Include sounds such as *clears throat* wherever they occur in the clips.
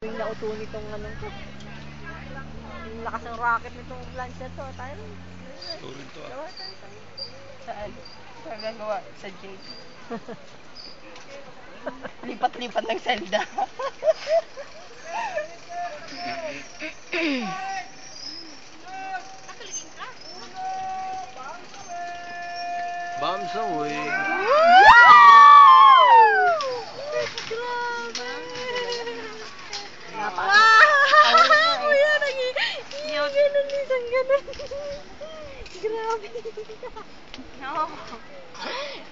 Yung nauto nitong anong to. Yung lakas ng rocket nitong launcher to. Tayo. Turin to ah. Gawa tayo tayo. Saan? Saan gagawa? Sa JP. *laughs* Lipat-lipat ng Zelda. Bombs away. Wow! Kuya, nagi... Yung ganun, isang ganun. Grabe. No. *laughs*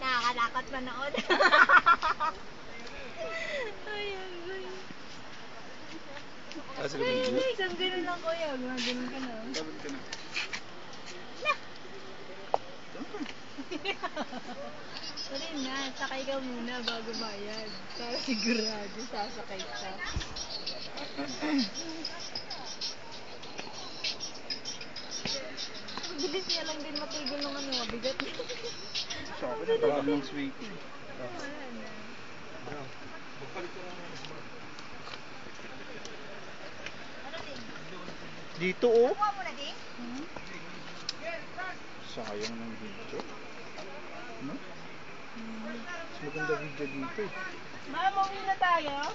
Nakakatakot manood. *laughs* Ay, ang gulo. Ah, sige, Ay, video. isang ganun lang kuya. Gumagano ka na. Sabi ka na. Sorry na, sakay ka muna bago bayad. Para sigurado sasakay ka. *laughs* Bilis niya lang din matigil ng ano, bigat. Sa akin, ang tawag ng sweetie. Na. Dito oh. Hmm? Sayang ng video. No? Mas maganda video dito eh. Ma'am, uwi na tayo?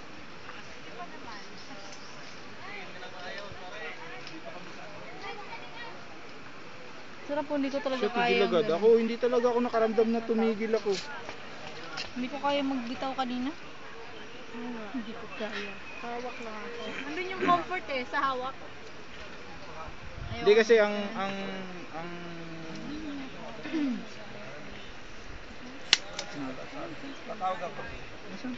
Sarap po, hindi ko talaga Siya kaya. tigil agad. Ako, hindi talaga ako nakaramdam na tumigil ako. Hindi ko kaya magbitaw kanina. Hindi ko kaya. Hawak lang ako. Nandun yung comfort eh, sa hawak. Hindi kasi ang, ang, ang... Tatawag ako. Nasaan?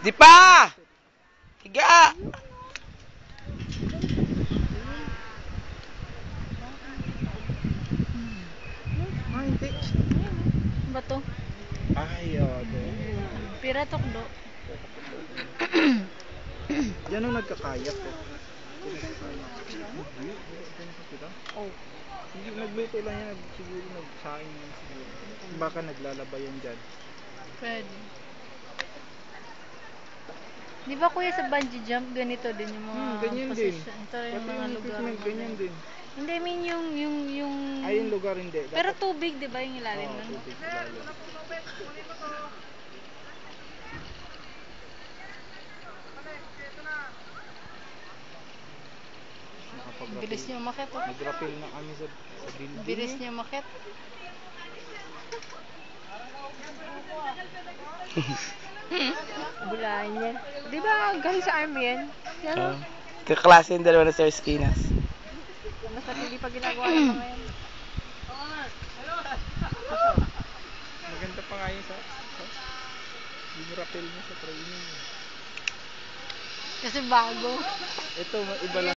Di pa! Higa! Ba to? Ay, oh, Pira tokdo. *clears throat* Yan ang nagkakayat ko. Oh. Hindi, nagluto lang yan. Siguro nagsaing yan siguro. Baka naglalaba yan dyan. Pwede. Di ba kuya sa bungee jump, ganito din yung mga Hmm, ganyan din. position. Ito yung Pati mga yung lugar. ganyan din. Hindi, I mean yung, yung, yung... Ay, yung lugar hindi. Pero tubig, di ba yung ilalim Oo, nun? tubig ilalim. Bilis niya umakit. Oh. Nag-rappel na kami sa, sa building. Bilis niya umakit. Bulahan niya. Di ba galing sa army yan? Yan Uh, kaklase yung dalawa na sa Eskinas. Basta hindi pa ginagawa ng mga yan. Maganda pa nga yun sa, sa yung rappel niya sa training. Kasi bago. Ito, iba lang